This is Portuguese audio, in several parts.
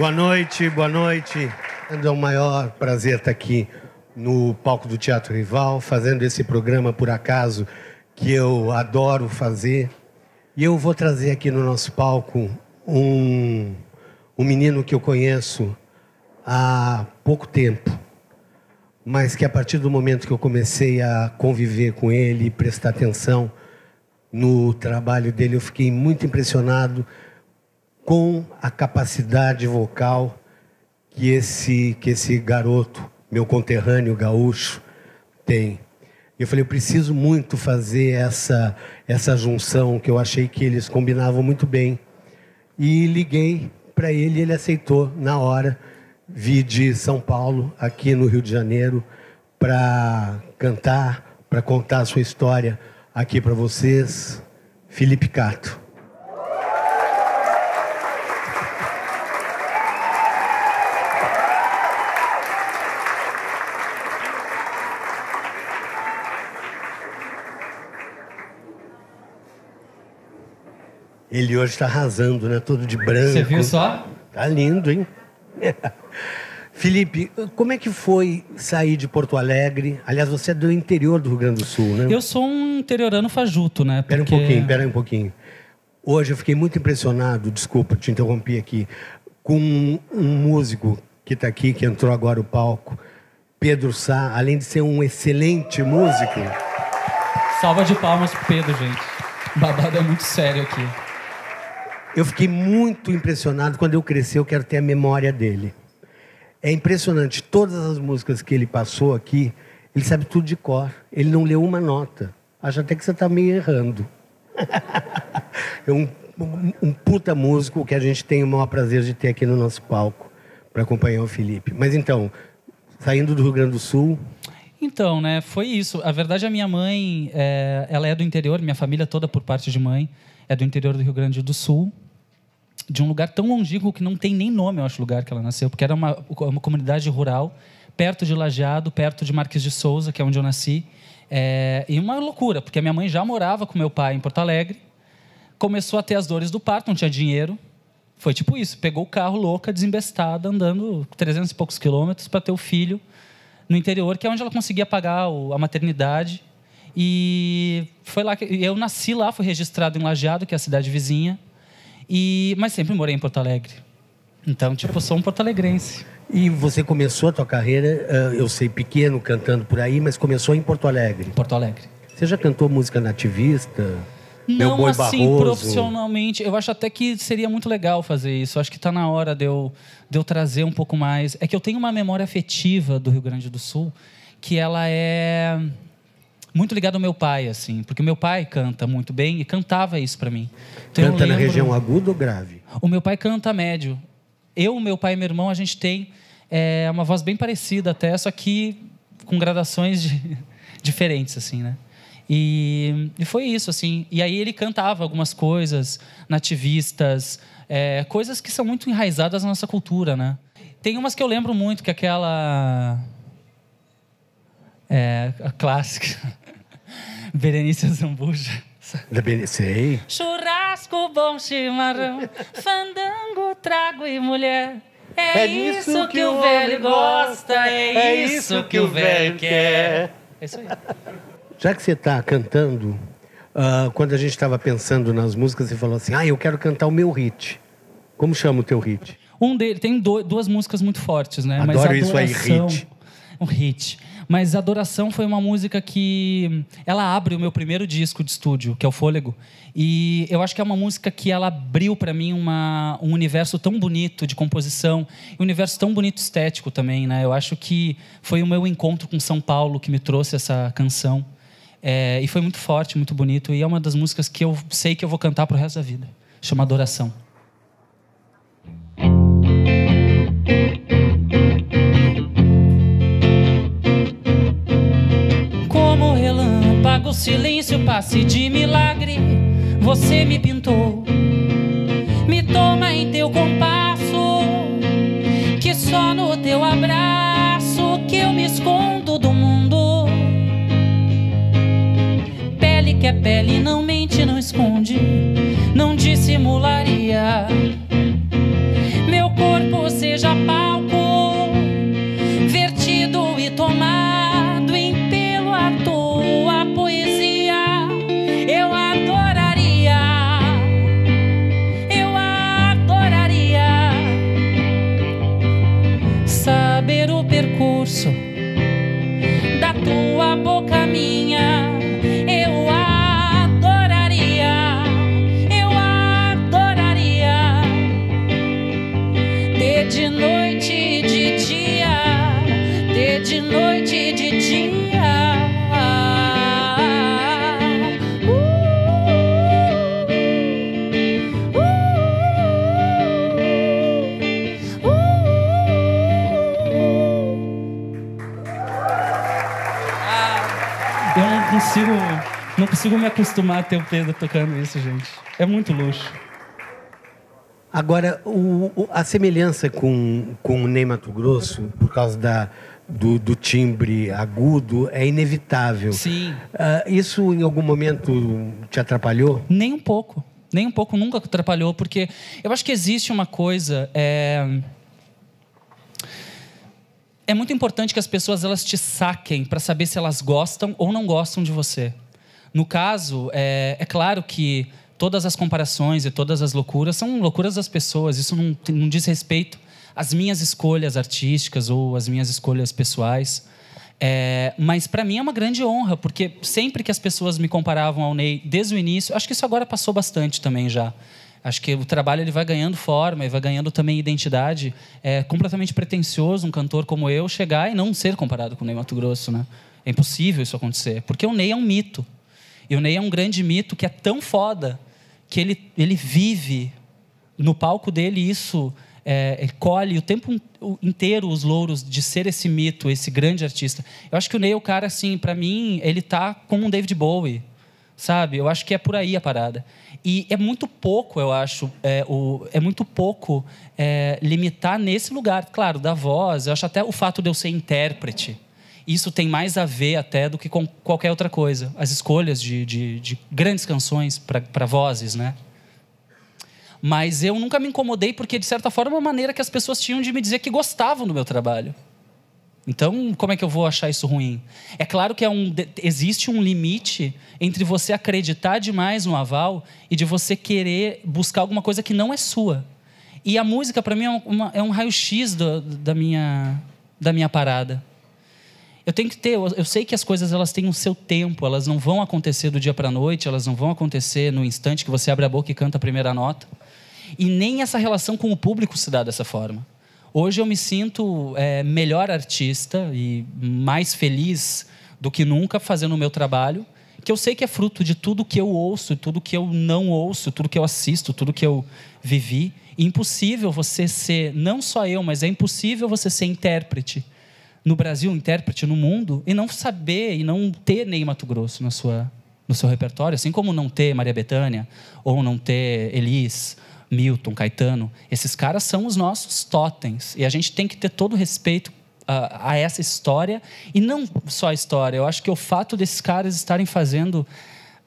Boa noite, boa noite. É um maior prazer estar aqui no palco do Teatro Rival, fazendo esse programa por acaso que eu adoro fazer. E eu vou trazer aqui no nosso palco um, um menino que eu conheço há pouco tempo, mas que a partir do momento que eu comecei a conviver com ele e prestar atenção no trabalho dele, eu fiquei muito impressionado com a capacidade vocal que esse, que esse garoto, meu conterrâneo gaúcho, tem. Eu falei, eu preciso muito fazer essa, essa junção, que eu achei que eles combinavam muito bem. E liguei para ele, ele aceitou na hora. Vi de São Paulo, aqui no Rio de Janeiro, para cantar, para contar a sua história aqui para vocês. Felipe Cato. Ele hoje está arrasando, né? Todo de branco. Você viu só? Tá lindo, hein? Felipe, como é que foi sair de Porto Alegre? Aliás, você é do interior do Rio Grande do Sul, né? Eu sou um interiorano fajuto, né? Espera Porque... um pouquinho, espera um pouquinho. Hoje eu fiquei muito impressionado, desculpa, te interrompi aqui, com um músico que está aqui, que entrou agora no palco, Pedro Sá, além de ser um excelente músico. Salva de palmas pro Pedro, gente. O babado é muito sério aqui. Eu fiquei muito impressionado quando eu crescer, eu quero ter a memória dele. É impressionante, todas as músicas que ele passou aqui, ele sabe tudo de cor. Ele não leu uma nota. Acho até que você está meio errando. é um, um, puta músico que a gente tem o maior prazer de ter aqui no nosso palco para acompanhar o Felipe. Mas então, saindo do Rio Grande do Sul. Então, né, foi isso. A verdade, a minha mãe, é, ela é do interior, minha família toda por parte de mãe é do interior do Rio Grande do Sul, de um lugar tão longínquo que não tem nem nome, eu acho, o lugar que ela nasceu, porque era uma, uma comunidade rural, perto de Lajeado, perto de Marques de Souza, que é onde eu nasci. É, e uma loucura, porque a minha mãe já morava com meu pai em Porto Alegre, começou a ter as dores do parto, não tinha dinheiro. Foi tipo isso, pegou o carro louca, desembestada, andando 300 e poucos quilômetros para ter o filho no interior, que é onde ela conseguia pagar a maternidade e foi lá que eu nasci lá, fui registrado em Lajeado, que é a cidade vizinha. E mas sempre morei em Porto Alegre. Então, tipo, eu sou um porto-alegrense. E você começou a tua carreira, eh, eu sei, pequeno, cantando por aí, mas começou em Porto Alegre. Porto Alegre. Você já cantou música nativista? Não Meu assim, Barroso. profissionalmente. Eu acho até que seria muito legal fazer isso. Acho que está na hora de eu, de eu trazer um pouco mais. É que eu tenho uma memória afetiva do Rio Grande do Sul, que ela é muito ligado ao meu pai, assim, porque o meu pai canta muito bem e cantava isso para mim. Então, canta lembro... na região aguda ou grave? O meu pai canta médio. Eu, meu pai e meu irmão, a gente tem é, uma voz bem parecida até, só que com gradações de... diferentes, assim, né? E, e, foi isso, assim. E aí ele cantava algumas coisas nativistas, é, coisas que são muito enraizadas na nossa cultura, né? Tem umas que eu lembro muito, que é aquela... É, a clássica. Berenice Zambuja. Sei. Churrasco, bom chimarrão, fandango, trago e mulher. É, é isso, isso que, que, o velho gosta, é, é isso que o velho quer. É isso aí. Já que você está cantando, uh, quando a gente estava pensando nas músicas, você falou assim: ah, eu quero cantar o meu hit. Como chama o teu hit? Um dele tem do, duas músicas muito fortes, né? Adoro Mas isso aí, hit. Um hit. Mas Adoração foi uma música que ela abre o meu primeiro disco de estúdio, que é o Fôlego. E eu acho que é uma música que ela abriu para mim uma, um universo tão bonito de composição, um universo tão bonito estético também, né? Eu acho que foi o meu encontro com São Paulo que me trouxe essa canção. É, e foi muito forte, muito bonito. E é uma das músicas que eu sei que eu vou cantar pro resto da vida. Chama Adoração. Passe de milagre, você me pintou. Me toma em teu compasso, que só no teu abraço que eu me escondo do mundo. Pele que é pele, não mente, não esconde, não dissimularia. Consigo me acostumar a ter o Pedro tocando isso, gente. É muito luxo. Agora, o, o, a semelhança com, com o Ney Mato Grosso, por causa da, do, do, timbre agudo, é inevitável. Sim. Uh, isso em algum momento te atrapalhou? Nem um pouco. Nem um pouco, nunca atrapalhou, porque eu acho que existe uma coisa. É, é muito importante que as pessoas elas te saquem para saber se elas gostam ou não gostam de você. No caso, é, é claro que todas as comparações e todas as loucuras são loucuras das pessoas. Isso não, não diz respeito às minhas escolhas artísticas ou às minhas escolhas pessoais. É, mas para mim é uma grande honra, porque sempre que as pessoas me comparavam ao Ney desde o início, acho que isso agora passou bastante também já. Acho que o trabalho ele vai ganhando forma e vai ganhando também identidade. É completamente pretencioso um cantor como eu chegar e não ser comparado com o Ney Mato Grosso, né? É impossível isso acontecer, porque o Ney é um mito. E o Ney é um grande mito que é tão foda que ele, ele vive no palco dele isso é, ele colhe o tempo inteiro os louros de ser esse mito, esse grande artista. Eu acho que o Ney, o cara, assim, para mim, ele tá como um David Bowie, sabe? Eu acho que é por aí a parada. E é muito pouco, eu acho, é, o, é muito pouco é, limitar nesse lugar, claro, da voz. Eu acho até o fato de eu ser intérprete. Isso tem mais a ver até do que com qualquer outra coisa. As escolhas de, de, de grandes canções para vozes, né? Mas eu nunca me incomodei porque, de certa forma, é uma maneira que as pessoas tinham de me dizer que gostavam do meu trabalho. Então, como é que eu vou achar isso ruim? É claro que é um, existe um limite entre você acreditar demais no aval e de você querer buscar alguma coisa que não é sua. E a música, para mim, é, uma, é um raio-x da, minha, da minha parada. Eu tenho que ter, eu, sei que as coisas elas têm o seu tempo, elas não vão acontecer do dia para a noite, elas não vão acontecer no instante que você abre a boca e canta a primeira nota. E nem essa relação com o público se dá dessa forma. Hoje eu me sinto é, melhor artista e mais feliz do que nunca fazendo o meu trabalho, que eu sei que é fruto de tudo que eu ouço, tudo que eu não ouço, tudo que eu assisto, tudo que eu vivi. Impossível você ser, não só eu, mas é impossível você ser intérprete no Brasil, intérprete no mundo, e não saber e não ter Ney Mato Grosso na sua, no seu repertório, assim como não ter Maria Bethânia, ou não ter Elis, Milton, Caetano, esses caras são os nossos totens. E a gente tem que ter todo o respeito a, a, essa história. E não só a história. Eu acho que o fato desses caras estarem fazendo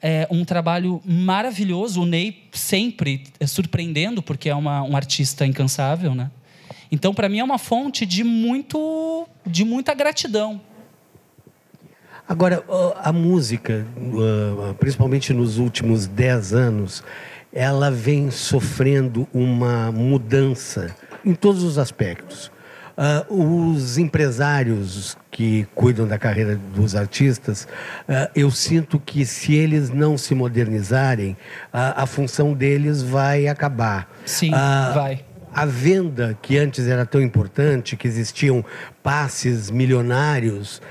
é, um trabalho maravilhoso, o Ney sempre é surpreendendo, porque é uma, um artista incansável, né? Então, para mim, é uma fonte de, muito, de muita gratidão. Agora, a música, principalmente nos últimos dez anos, ela vem sofrendo uma mudança em todos os aspectos. Uh, os empresários que cuidam da carreira dos artistas, uh, eu sinto que se eles não se modernizarem, uh, a função deles vai acabar. Sim, vai. A venda, que antes era tão importante, que existiam passes milionários,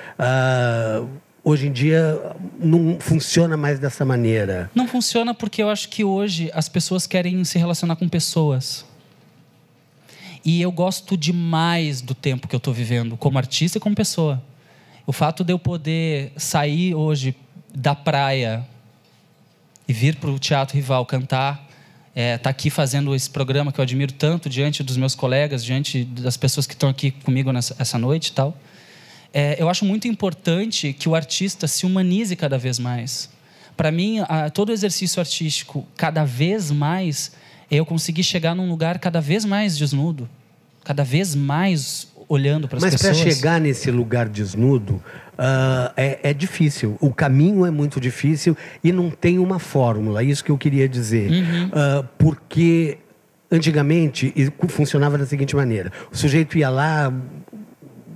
hoje em dia não funciona mais dessa maneira? Não funciona porque eu acho que hoje as pessoas querem se relacionar com pessoas. E eu gosto demais do tempo que eu estou vivendo, como artista e como pessoa. O fato de eu poder sair hoje da praia e vir para o Teatro Rival cantar, estar é, tá aqui fazendo esse programa que eu admiro tanto diante dos meus colegas, diante das pessoas que estão aqui comigo nessa essa noite e tal é, eu acho muito importante que o artista se humanize cada vez mais. Para mim, a, todo exercício artístico, cada vez mais, eu conseguir chegar num lugar cada vez mais desnudo, cada vez mais olhando para as pessoas. Mas para chegar nesse lugar desnudo, uh, é, é, difícil. O caminho é muito difícil e não tem uma fórmula. É isso que eu queria dizer. Uhum. Uh, porque antigamente funcionava da seguinte maneira: o sujeito ia lá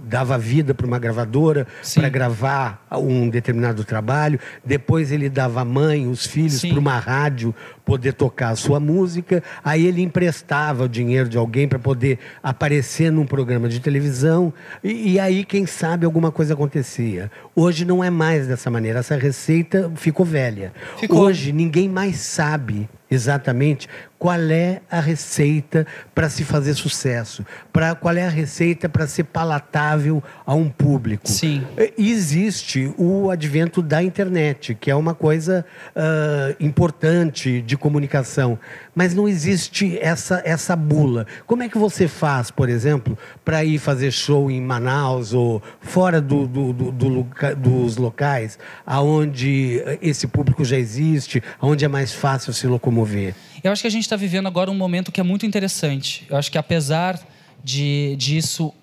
dava vida para uma gravadora para gravar um determinado trabalho. Depois ele dava a mãe, os filhos para uma rádio poder tocar a sua música. Aí ele emprestava o dinheiro de alguém para poder aparecer num programa de televisão. E, e, aí, quem sabe, alguma coisa acontecia. Hoje não é mais dessa maneira. Essa receita ficou velha. Ficou. Hoje ninguém mais sabe exatamente qual é a receita para se fazer sucesso, para qual é a receita para ser palatável a um público. Sim. Existe o advento da internet, que é uma coisa uh, importante de comunicação, mas não existe essa, essa bula. Como é que você faz, por exemplo, para ir fazer show em Manaus ou fora do, do, do, do dos locais, aonde esse público já existe, aonde é mais fácil se locomover? Eu acho que a gente está vivendo agora um momento que é muito interessante. Eu acho que apesar de, disso,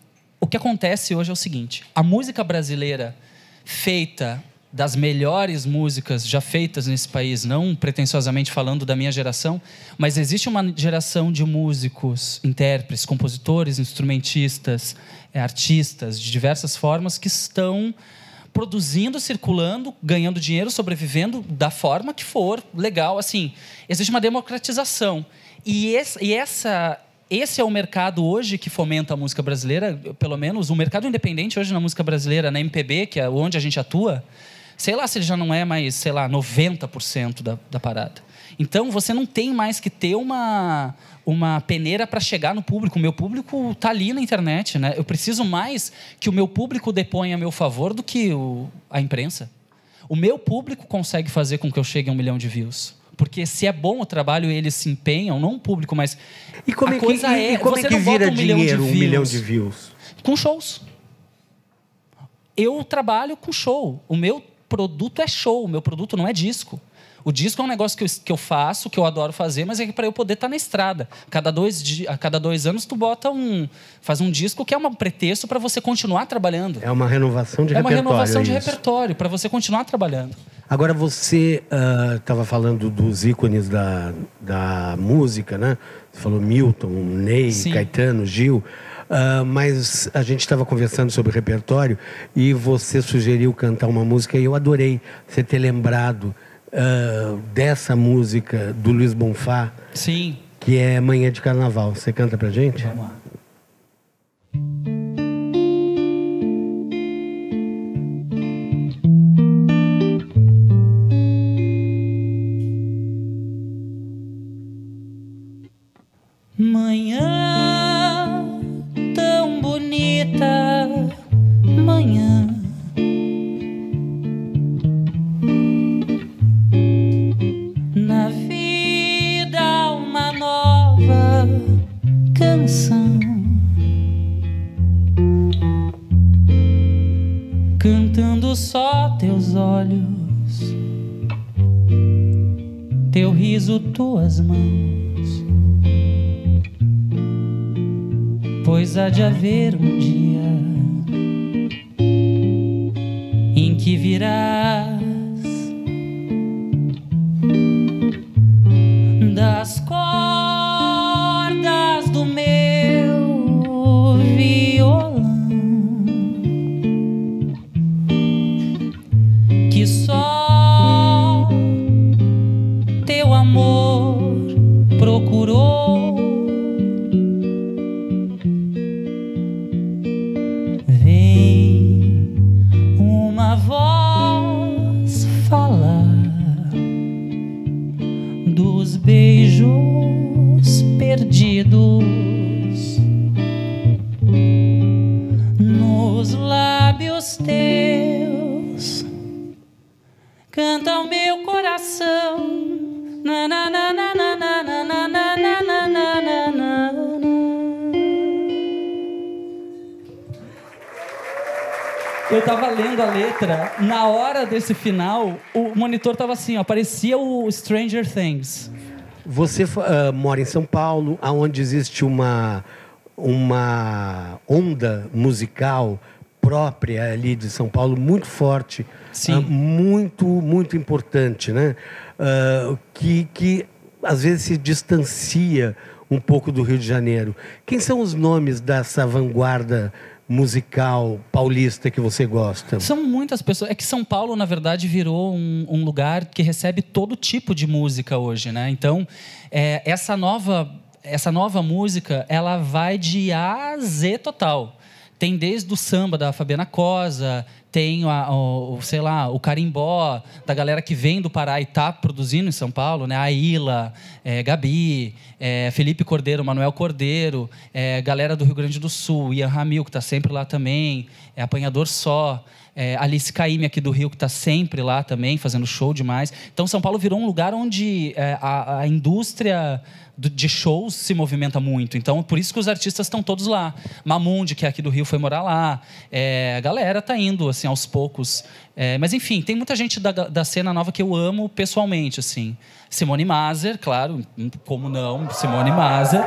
o que acontece hoje é o seguinte: a música brasileira feita das melhores músicas já feitas nesse país, não pretensiosamente falando da minha geração, mas existe uma geração de músicos, intérpretes, compositores, instrumentistas, eh, artistas de diversas formas que estão produzindo, circulando, ganhando dinheiro, sobrevivendo da forma que for legal. Assim, existe uma democratização. E, esse, e essa, esse é o mercado hoje que fomenta a música brasileira, pelo menos o mercado independente hoje na música brasileira, na MPB, que é onde a gente atua, sei lá se ele já não é mais, sei lá, 90% da, da parada. Então, você não tem mais que ter uma, uma peneira para chegar no público. O meu público está ali na internet. Né? Eu preciso mais que o meu público deponha a meu favor do que o, a imprensa. O meu público consegue fazer com que eu chegue a um milhão de views. Porque se é bom o trabalho, eles se empenham, não o público, mas e como a é coisa que, é, e como você é que não vira um dinheiro milhão de um milhão de views? com shows. Eu trabalho com show. O meu produto é show, o meu produto não é disco. O disco é um negócio que eu, que eu faço, que eu adoro fazer, mas é para eu poder estar tá na estrada. Cada dois, a cada dois anos tu bota um, faz um disco que é um pretexto para você continuar trabalhando. É uma renovação de é repertório. É uma renovação de isso. repertório para você continuar trabalhando. Agora você estava uh, falando dos ícones da, da música, né? Você falou Milton, Ney, Sim. Caetano, Gil. Uh, mas a gente estava conversando sobre repertório e você sugeriu cantar uma música e eu adorei você ter lembrado uh, dessa música do Luiz Bonfá. Sim. Que é Manhã de Carnaval. Você canta pra gente? Vamos lá. Mãos. Pois há de haver um dia em que virás na hora desse final, o monitor tava assim, ó, parecia o Stranger Things. Você uh, mora em São Paulo, onde existe uma, uma onda musical própria ali de São Paulo muito forte, uh, muito muito importante, né? Uh, que que às vezes se distancia um pouco do Rio de Janeiro. Quem são os nomes dessa vanguarda musical paulista que você gosta? São muitas pessoas. É que São Paulo, na verdade, virou um, um lugar que recebe todo tipo de música hoje, né? Então, é, essa nova essa nova música, ela vai de A a Z total. Tem desde o samba da Fabiana Cosa, tem a, o, sei lá, o carimbó da galera que vem do Pará e está produzindo em São Paulo, né? A Ila, é, Gabi, é, Felipe Cordeiro, Manuel Cordeiro, é, galera do Rio Grande do Sul, Ian Ramil, que está sempre lá também, é Apanhador Só, é, Alice Caime aqui do Rio, que está sempre lá também, fazendo show demais. Então, São Paulo virou um lugar onde é, a, a indústria de shows se movimenta muito. Então, por isso que os artistas estão todos lá. Mamundi, que é aqui do Rio, foi morar lá. É, a galera tá indo, assim, aos poucos. É, mas, enfim, tem muita gente da, da cena nova que eu amo pessoalmente, assim. Simone Mazer, claro, como não, Simone Mazer.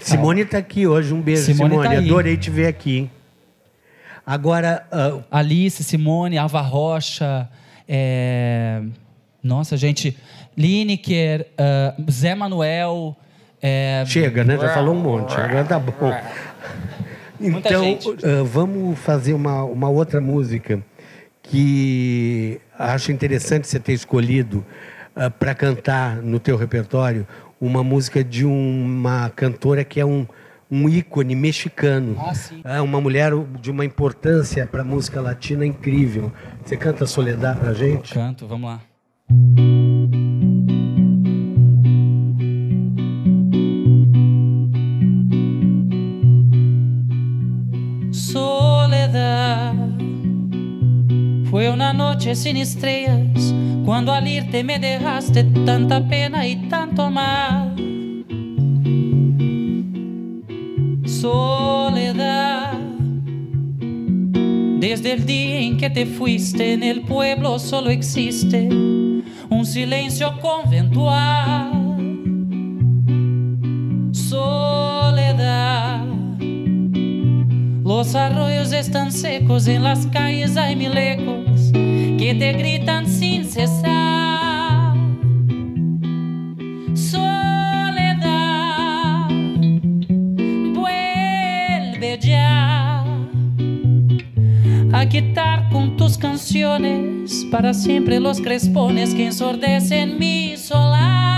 Simone está aqui hoje. Um beijo, Simone. Simone. Tá Adorei te ver aqui. Agora. Uh... Alice, Simone, Ava Rocha. É... Nossa, gente. Lineker, uh, Zé Manuel. É... Chega, né? Já falou um monte. Agora tá bom. Então, uh, vamos fazer uma, uma outra música que acho interessante você ter escolhido uh, para cantar no teu repertório uma música de uma cantora que é um, um ícone mexicano. Ah, é uma mulher de uma importância para a música latina incrível. Você canta Soledad para gente? Canto, vamos lá. Fue una noche sin estrellas cuando al irte me dejaste tanta pena y tanto mal. Soledad. Desde el día en que te fuiste en el pueblo solo existe un silencio conventual. Soledad. Los arroyos están secos en las calles hay mil ecos que te gritan sin cesar. Para siempre los crespones que ensordecen mi solar.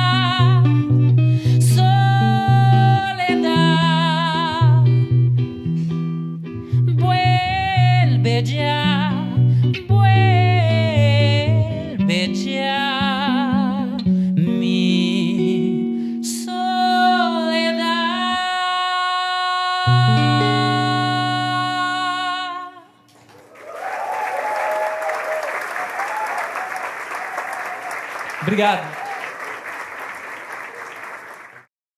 Obrigado.